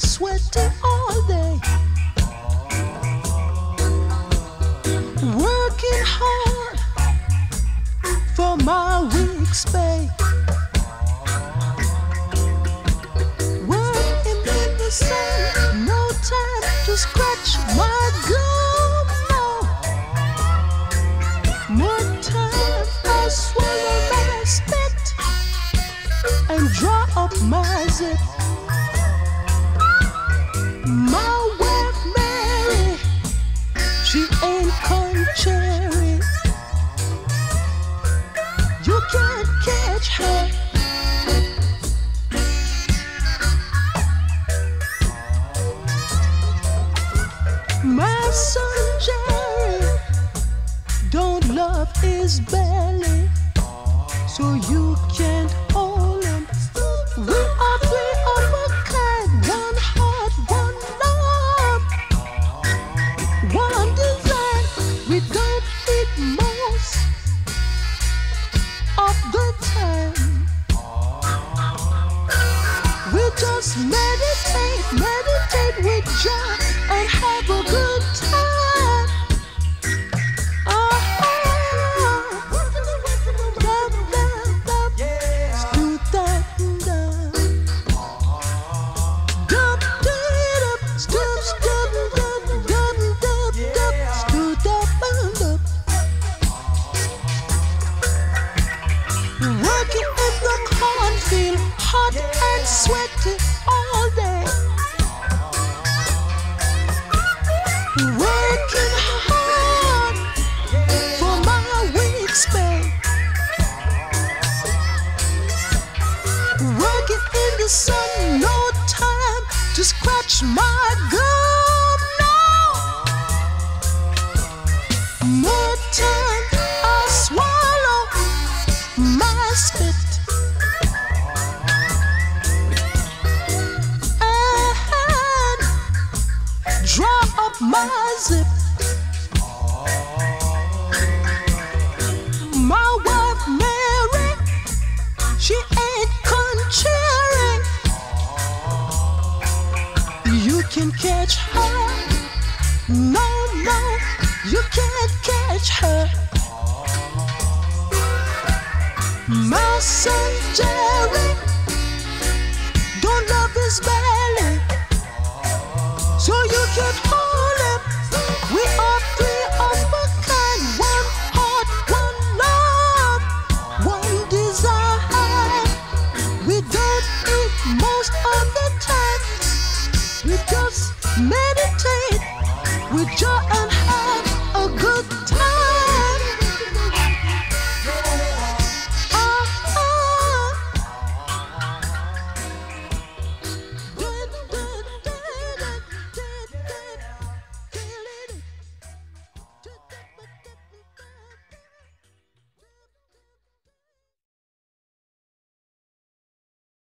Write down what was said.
sweating all day. Working hard for my week's pay. Working in the sun, no time to scratch my gum. No. More time swallow my spit and draw up my zip. You can't catch her. My son Jerry, don't love his belly, so you can't hold him. We are three of a kind, one heart, one love, one. We don't Working in the cornfield, hot and sweaty all day. Working hard for my week's pay. Working in the sun, no time to scratch my gum. My zip. My wife Mary, she ain't contrary. You can catch her. No, no, you can't catch her. My son Jerry meditate with joy